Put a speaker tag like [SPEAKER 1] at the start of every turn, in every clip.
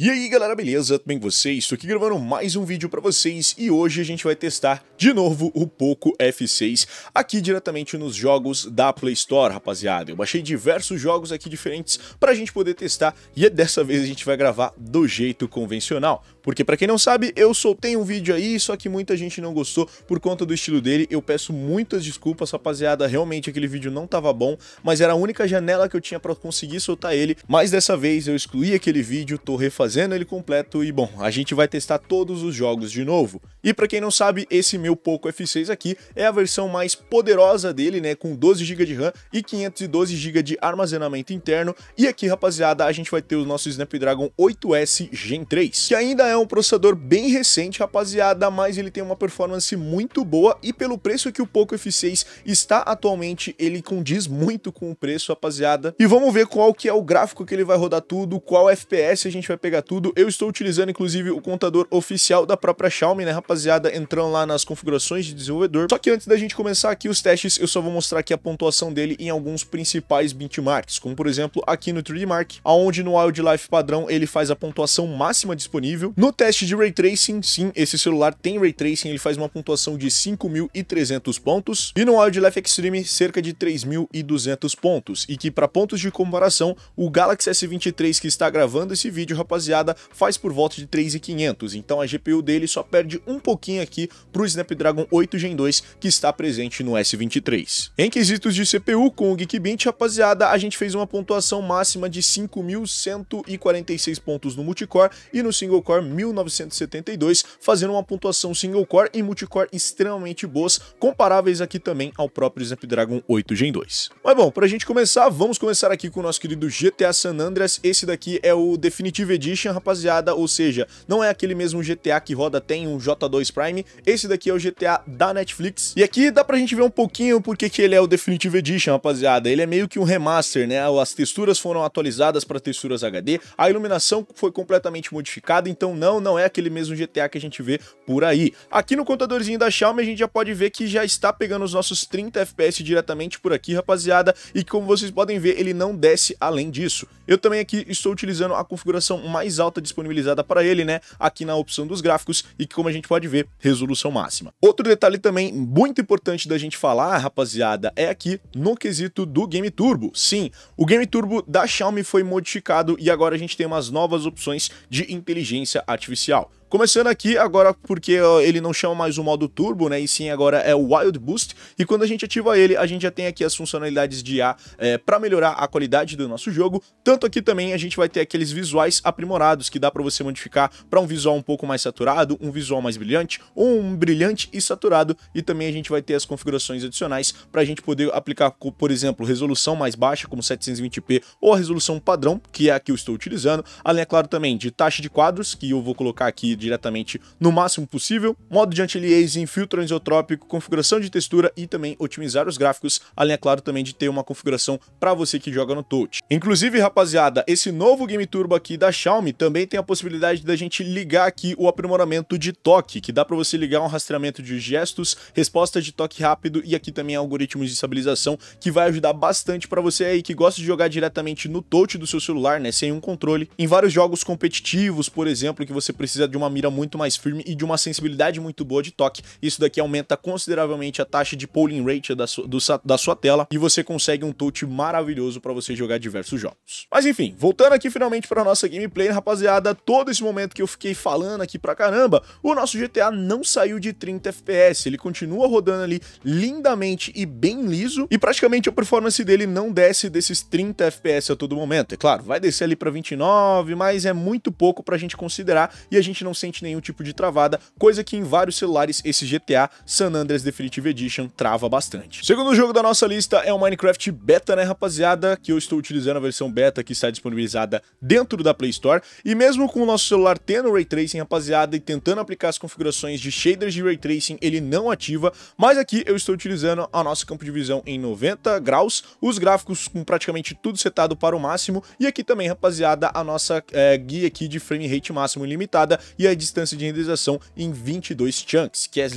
[SPEAKER 1] E aí galera, beleza? Tudo bem com vocês? Estou aqui gravando mais um vídeo para vocês e hoje a gente vai testar de novo o Poco F6 aqui diretamente nos jogos da Play Store, rapaziada. Eu baixei diversos jogos aqui diferentes para a gente poder testar e dessa vez a gente vai gravar do jeito convencional. Porque para quem não sabe, eu soltei um vídeo aí, só que muita gente não gostou por conta do estilo dele. Eu peço muitas desculpas, rapaziada, realmente aquele vídeo não tava bom, mas era a única janela que eu tinha para conseguir soltar ele. Mas dessa vez eu excluí aquele vídeo, tô refazendo ele completo e bom, a gente vai testar todos os jogos de novo. E para quem não sabe, esse meu Poco F6 aqui é a versão mais poderosa dele, né, com 12 GB de RAM e 512 GB de armazenamento interno. E aqui, rapaziada, a gente vai ter o nosso Snapdragon 8S Gen 3, que ainda é é um processador bem recente, rapaziada, mas ele tem uma performance muito boa e pelo preço que o Poco F6 está atualmente, ele condiz muito com o preço, rapaziada. E vamos ver qual que é o gráfico que ele vai rodar tudo, qual FPS a gente vai pegar tudo. Eu estou utilizando, inclusive, o contador oficial da própria Xiaomi, né, rapaziada, entrando lá nas configurações de desenvolvedor. Só que antes da gente começar aqui os testes, eu só vou mostrar aqui a pontuação dele em alguns principais benchmarks, como por exemplo aqui no 3D Mark, onde no Wildlife padrão ele faz a pontuação máxima disponível. No teste de Ray Tracing, sim, esse celular tem Ray Tracing, ele faz uma pontuação de 5.300 pontos, e no Wildlife Extreme, cerca de 3.200 pontos, e que para pontos de comparação, o Galaxy S23 que está gravando esse vídeo, rapaziada, faz por volta de 3.500, então a GPU dele só perde um pouquinho aqui para o Snapdragon 8 Gen 2 que está presente no S23. Em quesitos de CPU, com o Geekbench, rapaziada, a gente fez uma pontuação máxima de 5.146 pontos no multicore e no single core 1972, fazendo uma pontuação single core e multicore extremamente boas, comparáveis aqui também ao próprio Snapdragon 8 Gen 2. Mas bom, pra gente começar, vamos começar aqui com o nosso querido GTA San Andreas. Esse daqui é o Definitive Edition, rapaziada, ou seja, não é aquele mesmo GTA que roda tem um J2 Prime, esse daqui é o GTA da Netflix. E aqui dá pra gente ver um pouquinho porque que ele é o Definitive Edition, rapaziada. Ele é meio que um remaster, né? As texturas foram atualizadas para texturas HD, a iluminação foi completamente modificada, então não, não é aquele mesmo GTA que a gente vê por aí. Aqui no contadorzinho da Xiaomi a gente já pode ver que já está pegando os nossos 30 FPS diretamente por aqui, rapaziada, e como vocês podem ver, ele não desce além disso. Eu também aqui estou utilizando a configuração mais alta disponibilizada para ele, né, aqui na opção dos gráficos, e que como a gente pode ver, resolução máxima. Outro detalhe também muito importante da gente falar, rapaziada, é aqui no quesito do Game Turbo. Sim, o Game Turbo da Xiaomi foi modificado e agora a gente tem umas novas opções de inteligência artificial. Começando aqui agora porque ele não chama mais o modo turbo, né, e sim agora é o Wild Boost, e quando a gente ativa ele, a gente já tem aqui as funcionalidades de IA é, para melhorar a qualidade do nosso jogo, tanto aqui também a gente vai ter aqueles visuais aprimorados que dá para você modificar para um visual um pouco mais saturado, um visual mais brilhante, ou um brilhante e saturado, e também a gente vai ter as configurações adicionais para a gente poder aplicar, por exemplo, resolução mais baixa, como 720p, ou a resolução padrão, que é a que eu estou utilizando, além, é claro, também de taxa de quadros, que eu vou colocar aqui diretamente no máximo possível, modo de anti-aliasing, filtro anisotrópico, configuração de textura e também otimizar os gráficos, além, é claro, também de ter uma configuração para você que joga no touch. Inclusive, rapaziada, esse novo Game Turbo aqui da Xiaomi também tem a possibilidade da gente ligar aqui o aprimoramento de toque, que dá para você ligar um rastreamento de gestos, resposta de toque rápido e aqui também algoritmos de estabilização que vai ajudar bastante para você aí que gosta de jogar diretamente no touch do seu celular, né, sem um controle. Em vários jogos competitivos, por exemplo, que você precisa de uma mira muito mais firme e de uma sensibilidade muito boa de toque. Isso daqui aumenta consideravelmente a taxa de polling rate da, su do, da sua tela e você consegue um touch maravilhoso para você jogar diversos jogos. Mas enfim, voltando aqui finalmente para nossa gameplay, rapaziada, todo esse momento que eu fiquei falando aqui pra caramba, o nosso GTA não saiu de 30 FPS, ele continua rodando ali lindamente e bem liso e praticamente a performance dele não desce desses 30 FPS a todo momento. É claro, vai descer ali para 29, mas é muito pouco pra gente considerar e a gente não sente nenhum tipo de travada, coisa que em vários celulares esse GTA San Andreas Definitive Edition trava bastante. Segundo jogo da nossa lista é o Minecraft Beta, né rapaziada, que eu estou utilizando a versão beta que está disponibilizada dentro da Play Store, e mesmo com o nosso celular tendo Ray Tracing, rapaziada, e tentando aplicar as configurações de shaders de Ray Tracing, ele não ativa, mas aqui eu estou utilizando a nossa campo de visão em 90 graus, os gráficos com praticamente tudo setado para o máximo, e aqui também, rapaziada, a nossa é, guia aqui de frame rate máximo ilimitada, e a distância de renderização em 22 chunks, que é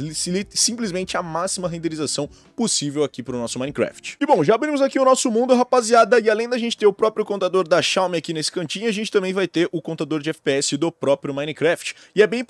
[SPEAKER 1] simplesmente a máxima renderização possível aqui para o nosso Minecraft. E bom, já abrimos aqui o nosso mundo, rapaziada, e além da gente ter o próprio contador da Xiaomi aqui nesse cantinho, a gente também vai ter o contador de FPS do próprio Minecraft. E é bem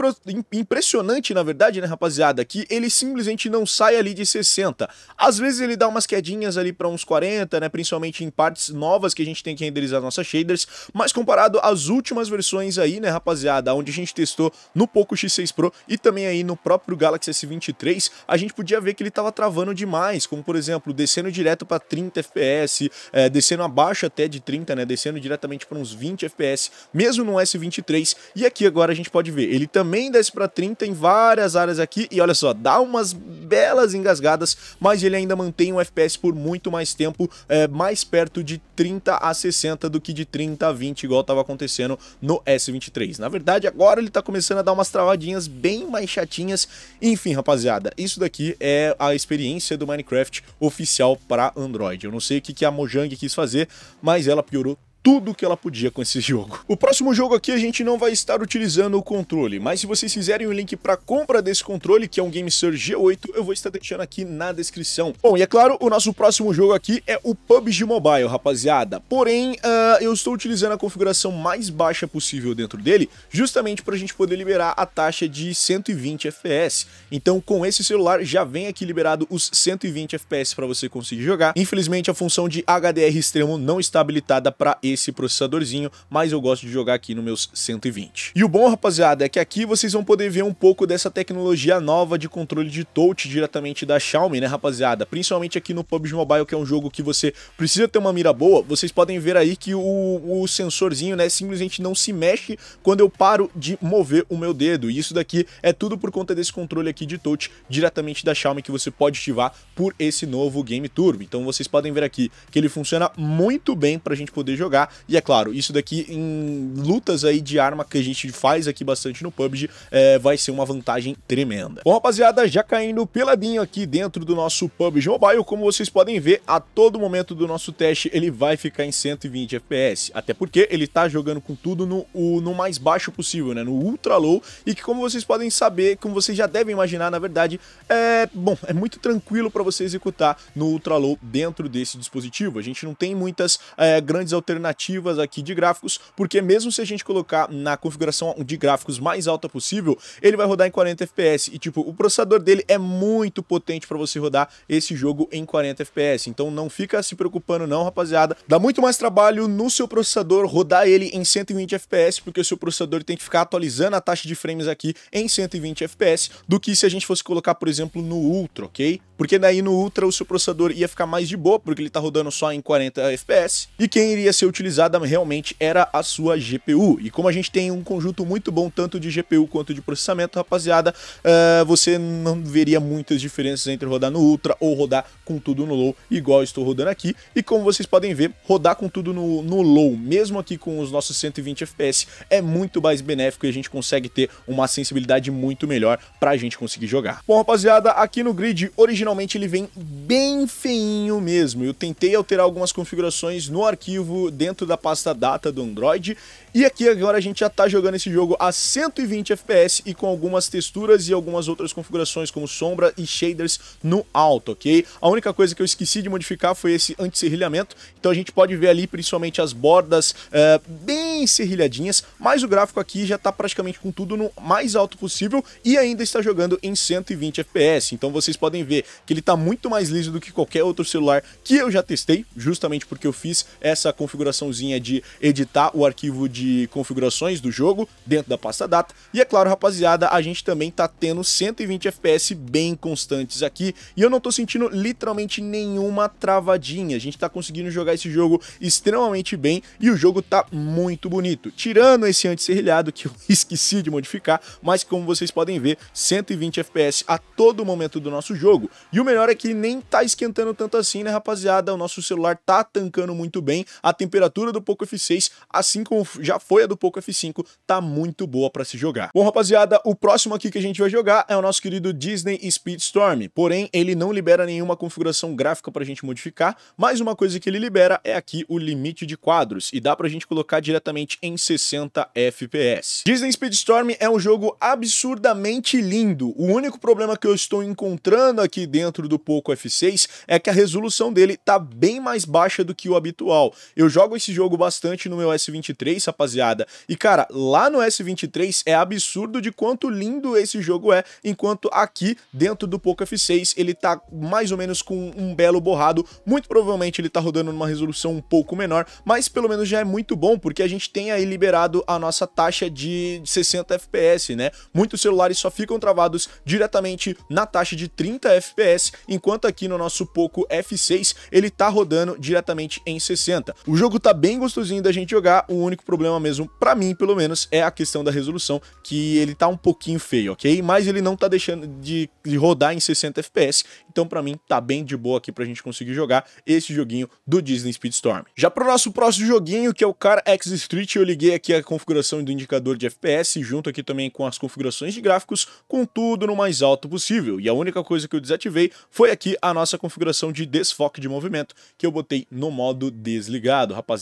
[SPEAKER 1] impressionante, na verdade, né, rapaziada, que ele simplesmente não sai ali de 60. Às vezes ele dá umas quedinhas ali para uns 40, né, principalmente em partes novas que a gente tem que renderizar nossas shaders, mas comparado às últimas versões aí, né, rapaziada, onde a gente testou no Poco X6 Pro e também aí no próprio Galaxy S23, a gente podia ver que ele tava travando demais, como por exemplo, descendo direto para 30 FPS, é, descendo abaixo até de 30, né, descendo diretamente para uns 20 FPS, mesmo no S23, e aqui agora a gente pode ver, ele também desce para 30 em várias áreas aqui, e olha só, dá umas belas engasgadas, mas ele ainda mantém um FPS por muito mais tempo, é, mais perto de 30 a 60 do que de 30 a 20, igual estava acontecendo no S23. Na verdade, agora ele está começando a dar umas travadinhas bem mais chatinhas. Enfim, rapaziada, isso daqui é a experiência do Minecraft oficial para Android. Eu não sei o que a Mojang quis fazer, mas ela piorou tudo que ela podia com esse jogo. O próximo jogo aqui a gente não vai estar utilizando o controle, mas se vocês fizerem o link para compra desse controle, que é um GameSurge G8, eu vou estar deixando aqui na descrição. Bom, e é claro, o nosso próximo jogo aqui é o PUBG Mobile, rapaziada. Porém, uh, eu estou utilizando a configuração mais baixa possível dentro dele, justamente para a gente poder liberar a taxa de 120 FPS. Então, com esse celular, já vem aqui liberado os 120 FPS para você conseguir jogar. Infelizmente, a função de HDR extremo não está habilitada para esse esse processadorzinho, mas eu gosto de jogar aqui no meus 120. E o bom, rapaziada, é que aqui vocês vão poder ver um pouco dessa tecnologia nova de controle de touch diretamente da Xiaomi, né, rapaziada? Principalmente aqui no PUBG Mobile, que é um jogo que você precisa ter uma mira boa, vocês podem ver aí que o, o sensorzinho, né, simplesmente não se mexe quando eu paro de mover o meu dedo. E isso daqui é tudo por conta desse controle aqui de touch diretamente da Xiaomi que você pode ativar por esse novo Game Turbo. Então vocês podem ver aqui que ele funciona muito bem para a gente poder jogar e é claro, isso daqui em lutas aí de arma que a gente faz aqui bastante no PUBG, é, vai ser uma vantagem tremenda. Bom, rapaziada, já caindo peladinho aqui dentro do nosso PUBG Mobile, como vocês podem ver, a todo momento do nosso teste ele vai ficar em 120 FPS, até porque ele tá jogando com tudo no, o, no mais baixo possível, né, no ultra low, e que como vocês podem saber, como vocês já devem imaginar, na verdade, é, bom, é muito tranquilo para você executar no ultra low dentro desse dispositivo. A gente não tem muitas é, grandes alternativas alternativas aqui de gráficos, porque mesmo se a gente colocar na configuração de gráficos mais alta possível, ele vai rodar em 40 FPS. E tipo, o processador dele é muito potente para você rodar esse jogo em 40 FPS. Então não fica se preocupando não, rapaziada. Dá muito mais trabalho no seu processador rodar ele em 120 FPS, porque o seu processador tem que ficar atualizando a taxa de frames aqui em 120 FPS, do que se a gente fosse colocar, por exemplo, no Ultra, ok? Porque daí no Ultra o seu processador ia ficar mais de boa, porque ele tá rodando só em 40 FPS, e quem iria ser utilizada realmente era a sua GPU. E como a gente tem um conjunto muito bom tanto de GPU quanto de processamento, rapaziada, uh, você não veria muitas diferenças entre rodar no Ultra ou rodar com tudo no Low, igual estou rodando aqui. E como vocês podem ver, rodar com tudo no, no Low, mesmo aqui com os nossos 120 FPS, é muito mais benéfico e a gente consegue ter uma sensibilidade muito melhor para a gente conseguir jogar. Bom, rapaziada, aqui no grid, originalmente ele vem bem feinho mesmo. Eu tentei alterar algumas configurações no arquivo da pasta data do Android. E aqui agora a gente já está jogando esse jogo a 120 FPS e com algumas texturas e algumas outras configurações como sombra e shaders no alto, ok? A única coisa que eu esqueci de modificar foi esse anti-serrilhamento, então a gente pode ver ali principalmente as bordas é, bem serrilhadinhas, mas o gráfico aqui já está praticamente com tudo no mais alto possível e ainda está jogando em 120 FPS, então vocês podem ver que ele está muito mais liso do que qualquer outro celular que eu já testei, justamente porque eu fiz essa configuraçãozinha de editar o arquivo de configurações do jogo dentro da pasta data. E é claro, rapaziada, a gente também tá tendo 120 FPS bem constantes aqui e eu não tô sentindo literalmente nenhuma travadinha. A gente tá conseguindo jogar esse jogo extremamente bem e o jogo tá muito bonito. Tirando esse anti-serrilhado que eu esqueci de modificar, mas como vocês podem ver, 120 FPS a todo momento do nosso jogo. E o melhor é que nem tá esquentando tanto assim, né, rapaziada? O nosso celular tá tancando muito bem, a temperatura temperatura do Poco F6, assim como já foi a do Poco F5, tá muito boa para se jogar. Bom, rapaziada, o próximo aqui que a gente vai jogar é o nosso querido Disney Speedstorm, porém ele não libera nenhuma configuração gráfica para a gente modificar, mas uma coisa que ele libera é aqui o limite de quadros, e dá para a gente colocar diretamente em 60 FPS. Disney Speedstorm é um jogo absurdamente lindo, o único problema que eu estou encontrando aqui dentro do Poco F6 é que a resolução dele tá bem mais baixa do que o habitual. Eu jogo esse jogo bastante no meu S23, rapaziada, e cara, lá no S23 é absurdo de quanto lindo esse jogo é, enquanto aqui dentro do Poco F6 ele tá mais ou menos com um belo borrado, muito provavelmente ele tá rodando numa resolução um pouco menor, mas pelo menos já é muito bom, porque a gente tem aí liberado a nossa taxa de 60 FPS, né? Muitos celulares só ficam travados diretamente na taxa de 30 FPS, enquanto aqui no nosso Poco F6 ele tá rodando diretamente em 60. O jogo tá bem gostosinho da gente jogar, o único problema mesmo, para mim pelo menos, é a questão da resolução, que ele tá um pouquinho feio, ok? Mas ele não tá deixando de, de rodar em 60 FPS, então para mim tá bem de boa aqui pra gente conseguir jogar esse joguinho do Disney Speedstorm. Já pro nosso próximo joguinho, que é o Car X Street, eu liguei aqui a configuração do indicador de FPS, junto aqui também com as configurações de gráficos, com tudo no mais alto possível. E a única coisa que eu desativei foi aqui a nossa configuração de desfoque de movimento, que eu botei no modo desligado, rapaziada.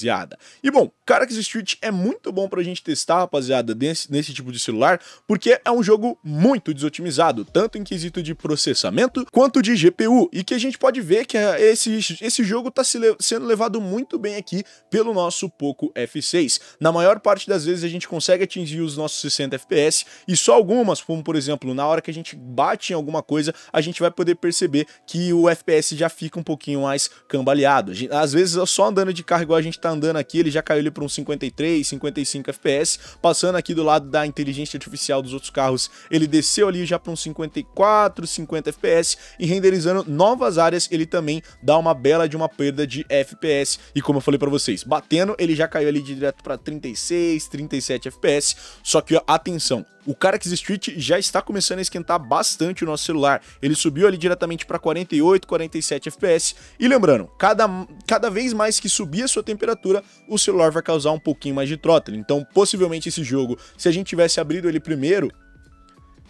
[SPEAKER 1] E bom, Car X Street é muito bom pra gente testar, rapaziada, nesse, nesse tipo de celular, porque é um jogo muito desotimizado, tanto em quesito de processamento quanto de GPU, e que a gente pode ver que é, esse, esse jogo está se sendo levado muito bem aqui pelo nosso Poco F6. Na maior parte das vezes a gente consegue atingir os nossos 60 FPS, e só algumas, como por exemplo, na hora que a gente bate em alguma coisa, a gente vai poder perceber que o FPS já fica um pouquinho mais cambaleado. Às vezes só andando de carro igual a gente está andando aqui, ele já caiu ali para uns 53, 55 FPS, passando aqui do lado da inteligência artificial dos outros carros, ele desceu ali já para uns 54, 50 FPS e renderizando novas áreas, ele também dá uma bela de uma perda de FPS. E como eu falei para vocês, batendo, ele já caiu ali direto para 36, 37 FPS. Só que atenção, o Carax Street já está começando a esquentar bastante o nosso celular. Ele subiu ali diretamente para 48, 47 FPS. E lembrando, cada, cada vez mais que subir a sua temperatura, o celular vai causar um pouquinho mais de throttle. Então, possivelmente esse jogo, se a gente tivesse abrido ele primeiro,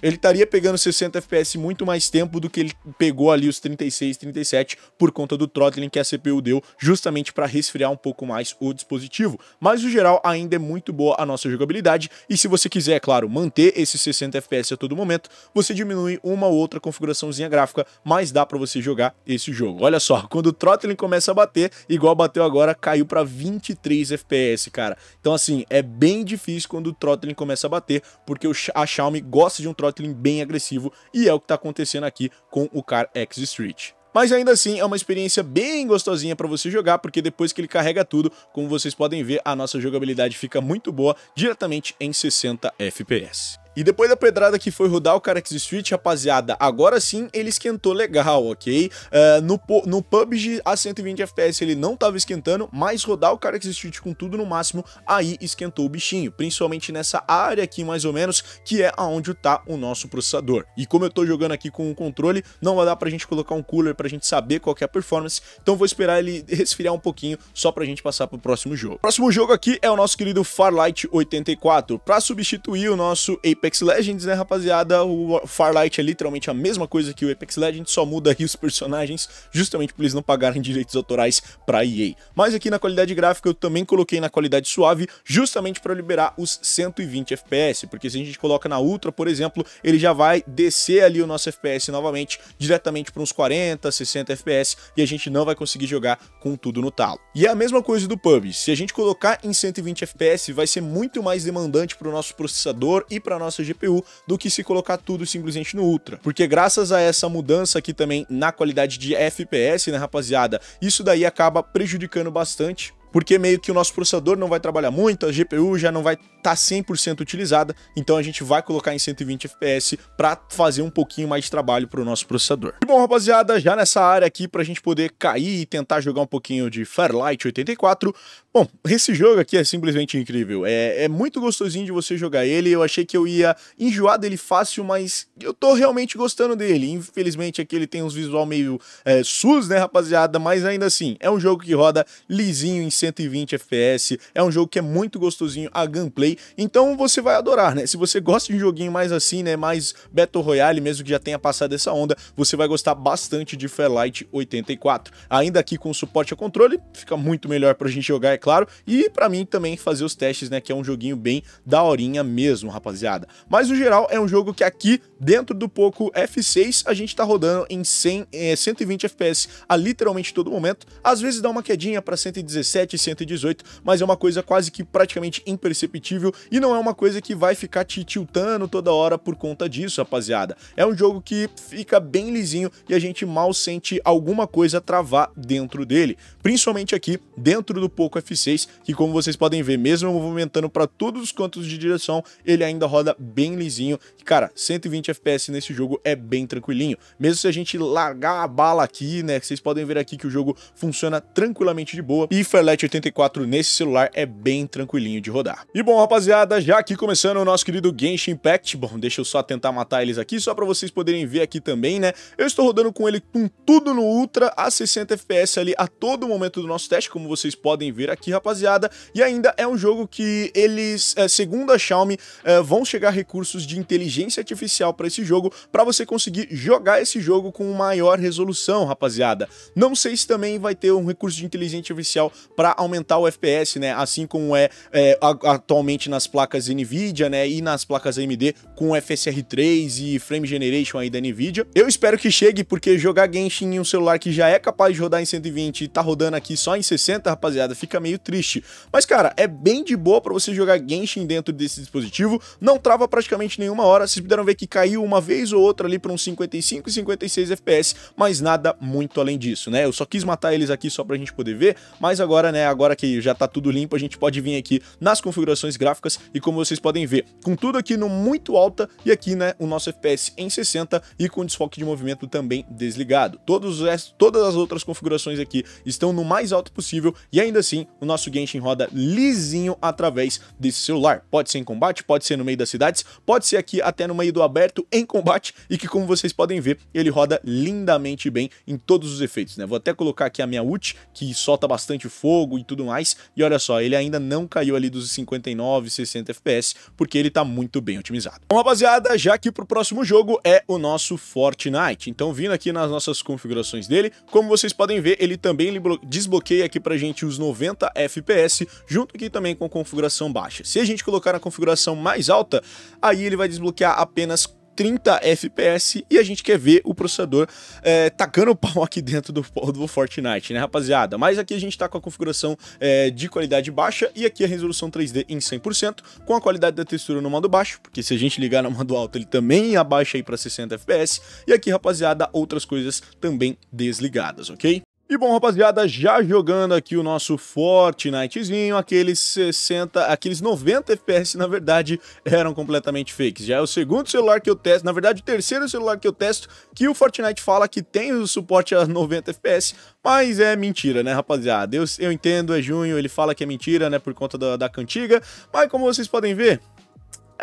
[SPEAKER 1] ele estaria pegando 60 FPS muito mais tempo do que ele pegou ali os 36, 37 por conta do throttling que a CPU deu justamente para resfriar um pouco mais o dispositivo. Mas no geral ainda é muito boa a nossa jogabilidade e se você quiser, é claro, manter esses 60 FPS a todo momento, você diminui uma ou outra configuraçãozinha gráfica, mas dá para você jogar esse jogo. Olha só, quando o throttling começa a bater, igual bateu agora, caiu para 23 FPS, cara. Então assim, é bem difícil quando o throttling começa a bater, porque a Xiaomi gosta de um throttling throttling bem agressivo e é o que está acontecendo aqui com o Car X Street. Mas ainda assim é uma experiência bem gostosinha para você jogar, porque depois que ele carrega tudo, como vocês podem ver, a nossa jogabilidade fica muito boa diretamente em 60 FPS. E depois da pedrada que foi rodar o Carax Street, rapaziada, agora sim ele esquentou legal, ok? Uh, no, no PUBG a 120 FPS ele não tava esquentando, mas rodar o Carax Street com tudo no máximo, aí esquentou o bichinho, principalmente nessa área aqui mais ou menos, que é aonde tá o nosso processador. E como eu tô jogando aqui com o controle, não vai dar pra gente colocar um cooler pra gente saber qual é a performance, então vou esperar ele resfriar um pouquinho só pra gente passar pro próximo jogo. Próximo jogo aqui é o nosso querido Farlight 84, pra substituir o nosso Apex Legends, né, rapaziada? O Farlight é literalmente a mesma coisa que o Apex Legends, só muda aí os personagens, justamente por eles não pagarem direitos autorais pra EA. Mas aqui na qualidade gráfica eu também coloquei na qualidade suave, justamente para liberar os 120 FPS, porque se a gente coloca na Ultra, por exemplo, ele já vai descer ali o nosso FPS novamente, diretamente para uns 40, 60 FPS, e a gente não vai conseguir jogar com tudo no talo. E é a mesma coisa do PUBG, se a gente colocar em 120 FPS, vai ser muito mais demandante para o nosso processador e para nossa nossa GPU do que se colocar tudo simplesmente no Ultra. Porque graças a essa mudança aqui também na qualidade de FPS, né, rapaziada, isso daí acaba prejudicando bastante porque meio que o nosso processador não vai trabalhar muito, a GPU já não vai tá 100% utilizada, então a gente vai colocar em 120 FPS para fazer um pouquinho mais de trabalho para o nosso processador. E bom, rapaziada, já nessa área aqui para a gente poder cair e tentar jogar um pouquinho de Fairlight 84, bom, esse jogo aqui é simplesmente incrível, é, é muito gostosinho de você jogar ele, eu achei que eu ia enjoar dele fácil, mas eu tô realmente gostando dele, infelizmente aqui ele tem uns visual meio é, sus, né, rapaziada, mas ainda assim, é um jogo que roda lisinho em 120 FPS, é um jogo que é muito gostosinho a gameplay, então você vai adorar, né? Se você gosta de um joguinho mais assim, né, mais Battle Royale, mesmo que já tenha passado essa onda, você vai gostar bastante de Fairlight 84. Ainda aqui com suporte a controle, fica muito melhor pra gente jogar, é claro, e pra mim também fazer os testes, né, que é um joguinho bem daorinha mesmo, rapaziada. Mas no geral é um jogo que aqui dentro do Poco F6 a gente tá rodando em 100, eh, 120 FPS a literalmente todo momento. Às vezes dá uma quedinha para 117, 118, mas é uma coisa quase que praticamente imperceptível e não é uma coisa que vai ficar te tiltando toda hora por conta disso, rapaziada. É um jogo que fica bem lisinho e a gente mal sente alguma coisa travar dentro dele. Principalmente aqui dentro do Poco F6, que como vocês podem ver, mesmo movimentando para todos os cantos de direção, ele ainda roda bem lisinho. Cara, 120 FPS nesse jogo é bem tranquilinho. Mesmo se a gente largar a bala aqui, né, vocês podem ver aqui que o jogo funciona tranquilamente de boa. E Fairlight 84 nesse celular é bem tranquilinho de rodar. E bom, rapaziada, já aqui começando o nosso querido Genshin Impact. Bom, deixa eu só tentar matar eles aqui, só para vocês poderem ver aqui também, né? Eu estou rodando com ele com tudo no Ultra a 60 FPS ali a todo momento do nosso teste, como vocês podem ver aqui, rapaziada. E ainda é um jogo que eles, é, segundo a Xiaomi, é, vão chegar recursos de inteligência artificial para esse jogo, para você conseguir jogar esse jogo com maior resolução, rapaziada. Não sei se também vai ter um recurso de inteligência artificial para aumentar o FPS, né? Assim como é, é atualmente nas placas Nvidia, né? E nas placas AMD com FSR3 e Frame Generation aí da Nvidia. Eu espero que chegue, porque jogar Genshin em um celular que já é capaz de rodar em 120 e tá rodando aqui só em 60, rapaziada, fica meio triste. Mas, cara, é bem de boa para você jogar Genshin dentro desse dispositivo, não trava praticamente nenhuma hora, vocês puderam ver que caiu uma vez ou outra ali para uns 55 e 56 FPS, mas nada muito além disso, né? Eu só quis matar eles aqui só pra gente poder ver, mas agora, né, agora que já tá tudo limpo, a gente pode vir aqui nas configurações gráficas e como vocês podem ver, com tudo aqui no muito alta e aqui, né, o nosso FPS em 60 e com desfoque de movimento também desligado. Todos os, todas as outras configurações aqui estão no mais alto possível e ainda assim o nosso Genshin roda lisinho através desse celular. Pode ser em combate, pode ser no meio das cidades, pode ser aqui até no meio do aberto em combate e que como vocês podem ver, ele roda lindamente bem em todos os efeitos, né? Vou até colocar aqui a minha ult, que solta bastante fogo e tudo mais, e olha só, ele ainda não caiu ali dos 59, 60 FPS, porque ele tá muito bem otimizado. Bom, rapaziada, já que pro próximo jogo é o nosso Fortnite, então vindo aqui nas nossas configurações dele, como vocês podem ver, ele também desbloqueia aqui pra gente os 90 FPS, junto aqui também com configuração baixa. Se a gente colocar na configuração mais alta, aí ele vai desbloquear apenas 30 FPS e a gente quer ver o processador é, tacando o pau aqui dentro do, do Fortnite, né, rapaziada? Mas aqui a gente tá com a configuração é, de qualidade baixa e aqui a resolução 3D em 100%, com a qualidade da textura no modo baixo, porque se a gente ligar no modo alto ele também abaixa aí para 60 FPS, e aqui, rapaziada, outras coisas também desligadas, ok? E bom, rapaziada, já jogando aqui o nosso Fortnitezinho, aqueles 60, aqueles 90 FPS, na verdade, eram completamente fakes. Já é o segundo celular que eu testo, na verdade, o terceiro celular que eu testo, que o Fortnite fala que tem o suporte a 90 FPS, mas é mentira, né, rapaziada? Eu, eu entendo, é junho, ele fala que é mentira, né, por conta da, da cantiga, mas como vocês podem ver,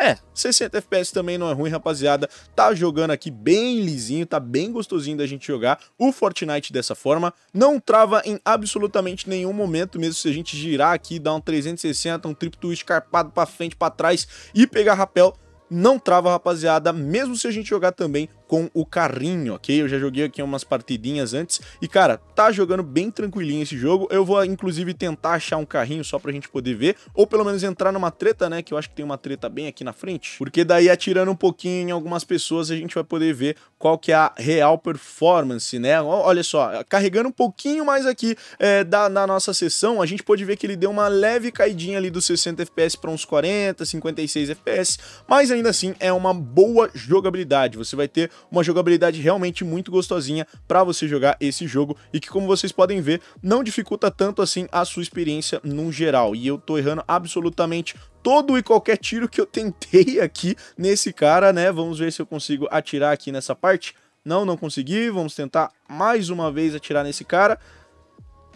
[SPEAKER 1] é, 60 FPS também não é ruim, rapaziada. Tá jogando aqui bem lisinho, tá bem gostosinho da gente jogar o Fortnite dessa forma. Não trava em absolutamente nenhum momento, mesmo se a gente girar aqui, dar um 360, um triplo twist carpado pra frente, pra trás e pegar rapel. Não trava, rapaziada, mesmo se a gente jogar também com o carrinho, ok? Eu já joguei aqui umas partidinhas antes e, cara, tá jogando bem tranquilinho esse jogo. Eu vou, inclusive, tentar achar um carrinho só pra gente poder ver, ou pelo menos entrar numa treta, né? Que eu acho que tem uma treta bem aqui na frente, porque daí atirando um pouquinho em algumas pessoas a gente vai poder ver qual que é a real performance, né? Olha só, carregando um pouquinho mais aqui é, da, da nossa sessão, a gente pode ver que ele deu uma leve caidinha ali dos 60 FPS para uns 40, 56 FPS, mas ainda assim é uma boa jogabilidade. Você vai ter uma jogabilidade realmente muito gostosinha para você jogar esse jogo e que, como vocês podem ver, não dificulta tanto assim a sua experiência no geral. E eu tô errando absolutamente todo e qualquer tiro que eu tentei aqui nesse cara, né? Vamos ver se eu consigo atirar aqui nessa parte. Não, não consegui. Vamos tentar mais uma vez atirar nesse cara.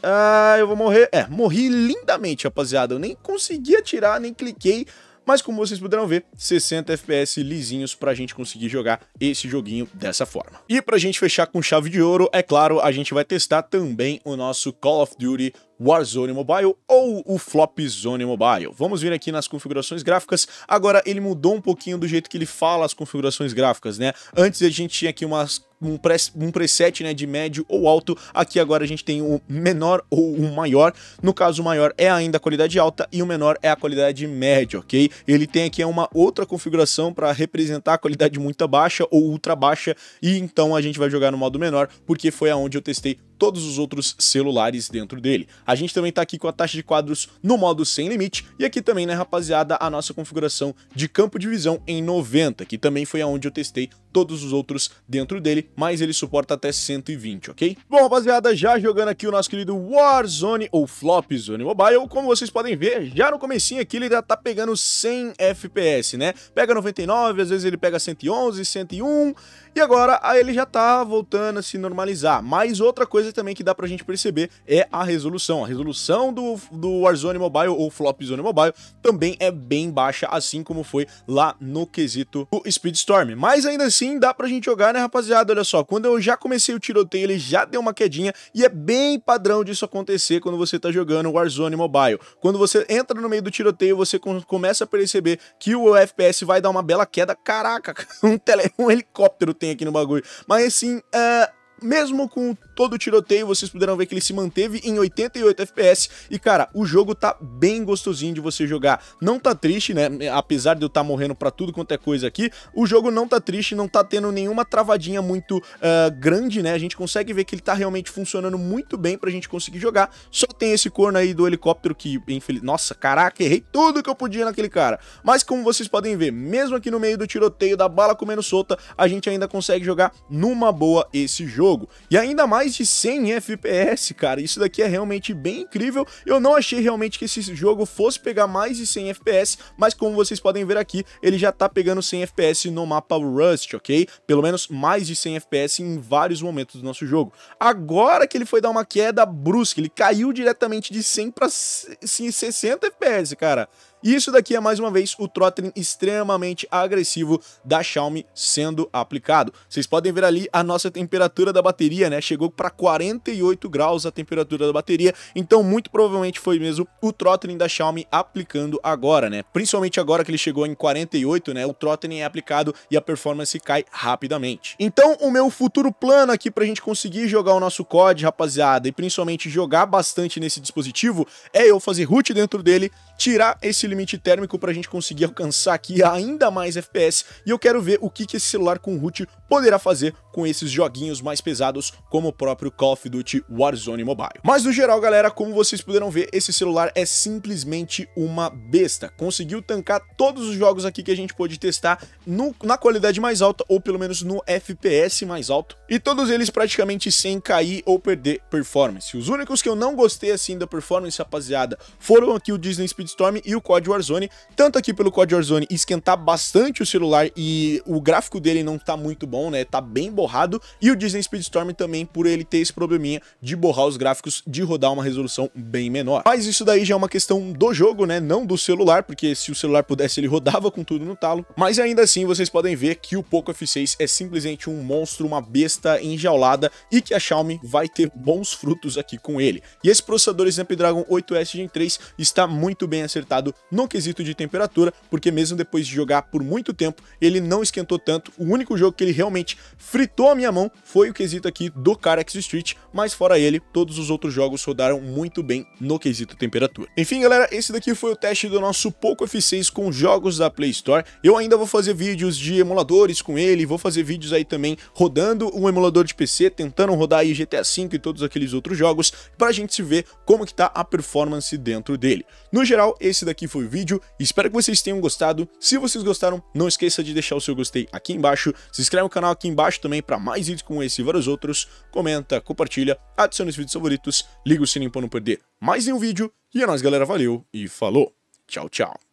[SPEAKER 1] Ah, eu vou morrer. É, morri lindamente, rapaziada. Eu nem consegui atirar, nem cliquei. Mas como vocês puderam ver, 60 FPS lisinhos pra gente conseguir jogar esse joguinho dessa forma. E pra gente fechar com chave de ouro, é claro, a gente vai testar também o nosso Call of Duty Warzone Mobile ou o Flop Zone Mobile. Vamos vir aqui nas configurações gráficas. Agora ele mudou um pouquinho do jeito que ele fala as configurações gráficas, né? Antes a gente tinha aqui umas um, um preset né, de médio ou alto, aqui agora a gente tem o menor ou o maior, no caso o maior é ainda a qualidade alta e o menor é a qualidade média, ok? Ele tem aqui uma outra configuração para representar a qualidade muito baixa ou ultra baixa e então a gente vai jogar no modo menor, porque foi aonde eu testei todos os outros celulares dentro dele. A gente também está aqui com a taxa de quadros no modo sem limite e aqui também, né, rapaziada, a nossa configuração de campo de visão em 90, que também foi aonde eu testei todos os outros dentro dele, mas ele suporta até 120, ok? Bom, rapaziada, já jogando aqui o nosso querido Warzone ou Flop Zone Mobile, como vocês podem ver, já no comecinho aqui ele já tá pegando 100 FPS, né? Pega 99, às vezes ele pega 111, 101, e agora ele já tá voltando a se normalizar. Mas outra coisa também que dá pra gente perceber é a resolução. A resolução do, do Warzone Mobile ou Flop Zone Mobile também é bem baixa, assim como foi lá no quesito do Speedstorm. Mas ainda assim dá pra gente jogar, né, rapaziada? Olha só, quando eu já comecei o tiroteio, ele já deu uma quedinha e é bem padrão disso acontecer quando você tá jogando Warzone Mobile. Quando você entra no meio do tiroteio, você começa a perceber que o FPS vai dar uma bela queda. Caraca, um, tele, um helicóptero tem aqui no bagulho. Mas assim, é, mesmo com todo o tiroteio, vocês puderam ver que ele se manteve em 88 FPS e cara, o jogo tá bem gostosinho de você jogar. Não tá triste, né? Apesar de eu estar tá morrendo para tudo quanto é coisa aqui, o jogo não tá triste, não tá tendo nenhuma travadinha muito uh, grande, né? A gente consegue ver que ele tá realmente funcionando muito bem pra gente conseguir jogar. Só tem esse corno aí do helicóptero que, infeliz... nossa, caraca, errei tudo que eu podia naquele cara. Mas como vocês podem ver, mesmo aqui no meio do tiroteio, da bala comendo solta, a gente ainda consegue jogar numa boa esse jogo. E ainda mais de 100 FPS, cara. Isso daqui é realmente bem incrível. Eu não achei realmente que esse jogo fosse pegar mais de 100 FPS, mas como vocês podem ver aqui, ele já tá pegando 100 FPS no mapa Rust, ok? Pelo menos mais de 100 FPS em vários momentos do nosso jogo. Agora que ele foi dar uma queda brusca, ele caiu diretamente de 100 para 60 FPS, cara. E isso daqui é mais uma vez o throttling extremamente agressivo da Xiaomi sendo aplicado. Vocês podem ver ali a nossa temperatura da bateria, né? Chegou para 48 graus a temperatura da bateria, então muito provavelmente foi mesmo o throttling da Xiaomi aplicando agora, né? Principalmente agora que ele chegou em 48, né? O throttling é aplicado e a performance cai rapidamente. Então o meu futuro plano aqui pra gente conseguir jogar o nosso COD, rapaziada, e principalmente jogar bastante nesse dispositivo, é eu fazer root dentro dele, tirar esse limite térmico para a gente conseguir alcançar aqui ainda mais FPS e eu quero ver o que, que esse celular com root poderá fazer com esses joguinhos mais pesados como o próprio Call of Duty Warzone Mobile. Mas no geral, galera, como vocês puderam ver, esse celular é simplesmente uma besta. Conseguiu tancar todos os jogos aqui que a gente pôde testar no, na qualidade mais alta ou pelo menos no FPS mais alto e todos eles praticamente sem cair ou perder performance. Os únicos que eu não gostei assim da performance, rapaziada, foram aqui o Disney Speedstorm e o COD Warzone, tanto aqui pelo COD Warzone esquentar bastante o celular e o gráfico dele não tá muito bom, né? Tá bem borrado, e o Disney Speedstorm também por ele ter esse probleminha de borrar os gráficos, de rodar uma resolução bem menor. Mas isso daí já é uma questão do jogo, né? Não do celular, porque se o celular pudesse ele rodava com tudo no talo. Mas ainda assim vocês podem ver que o Poco F6 é simplesmente um monstro, uma besta enjaulada e que a Xiaomi vai ter bons frutos aqui com ele. E esse processador Snapdragon 8S Gen 3 está muito bem acertado no quesito de temperatura, porque mesmo depois de jogar por muito tempo, ele não esquentou tanto. O único jogo que ele realmente fritou a minha mão foi o quesito aqui do Carex Street, mas fora ele, todos os outros jogos rodaram muito bem no quesito temperatura. Enfim, galera, esse daqui foi o teste do nosso Poco F6 com jogos da Play Store. Eu ainda vou fazer vídeos de emuladores com ele, vou fazer vídeos aí também rodando um emulador de PC, tentando rodar aí GTA V e todos aqueles outros jogos, pra gente se ver como que tá a performance dentro dele. No geral, esse daqui foi o vídeo, espero que vocês tenham gostado. Se vocês gostaram, não esqueça de deixar o seu gostei aqui embaixo, se inscreve no canal aqui embaixo também para mais vídeos como esse e vários outros, comenta, compartilha, adicione os vídeos favoritos, liga o sininho para não perder mais nenhum vídeo, e é nóis galera, valeu e falou, tchau tchau.